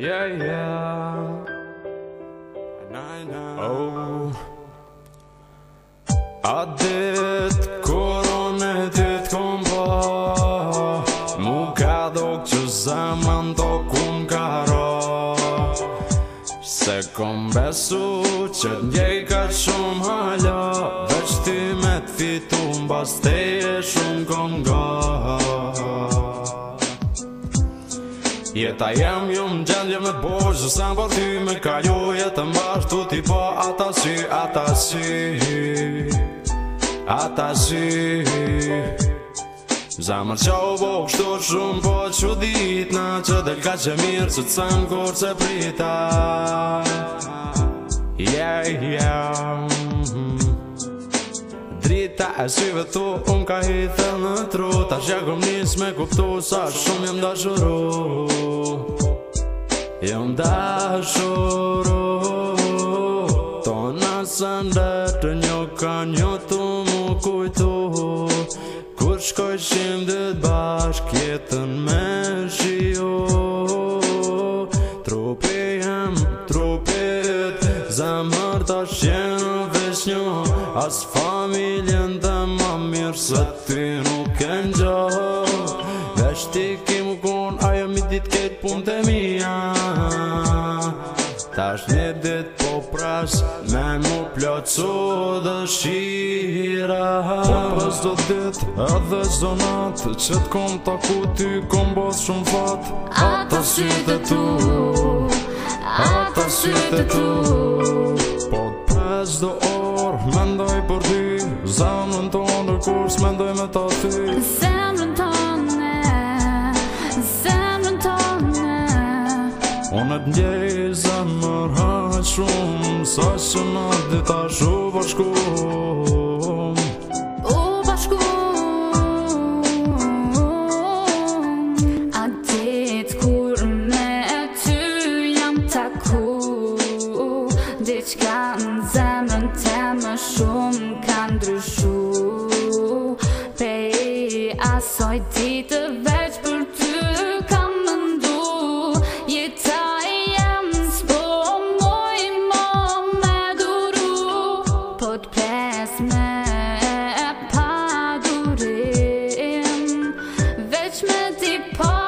Yeah, yeah Nine, Oh A dit korone dit kom ba Mu ka do që zemën do kum ka Se kom besu që njej ka shumë hala Veç ti me të fitu mbas te e shumë kom ga Jeta jam ju jo më gjendje me bosh Zë sen për ty me kalu jetë më bash Tu ti po ata si, ata si Ata si Zamër që u bo kështu shumë po që dit Na që del ka që mirë që të sen kur që prita yeah, yeah ta e syve thu Unë ka i në tru Ta shja kom njës me kuptu Sa shumë jem da shuru Jem da shuru To në sëndër të një ka një mu kujtu Kur shkoj shim dhe të bashk jetën me zemër Zamërta shenë vesh një As familjen dhe ma mirë Se ti nuk e në gjahë Vesh ti kim kon Ajo mi dit ketë pun të mija Tash një dit po pras Me mu plëcu dhe shira Po pas do dit edhe zonat Që t'kom taku ty kom bos shumë fat Ata syte tu Ata syte tu Po pas do orë kur s'mendoj me ta ty Zemrën tonë Zemrën tonë Unë të ndjej zemrë Ha e shumë Sa që në dita shumë Shku Soj ditë veç për ty kam mëndu Jeta e s'po moj mo me duru Po t'pes me e pa Veç me ti po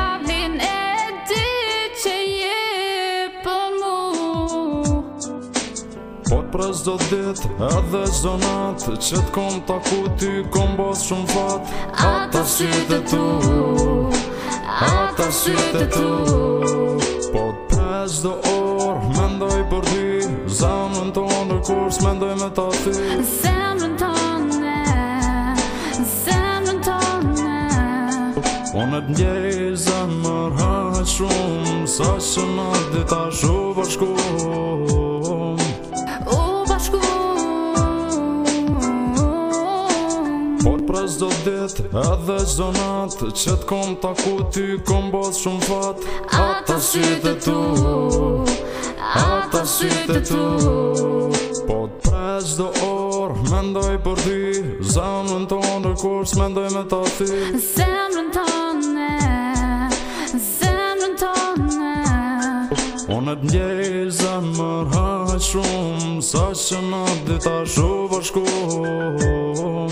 orë zdo dit Edhe nat Që t'kom taku ty Kom bës shumë fat Ata si të tu Ata si të tu Po t'pes dhe orë Mendoj për ty Zemrën tonë në kurs Mendoj me ta ty Zemrën tonë Zemrën tonë Unë të njej zemrë Ha shumë Sa që në ta shumë Shumë zot dit Edhe nat Që t'kom taku ty Kom bas shumë fat Ata e tu Ata e tu Po t'pre zdo orë Mendoj për ty Zemrën tonë Në kurs mendoj me ta ty Zemrën tonë Zemrën tonë Unë t'njej zemrë Haj shumë Sa që në dita shumë Shumë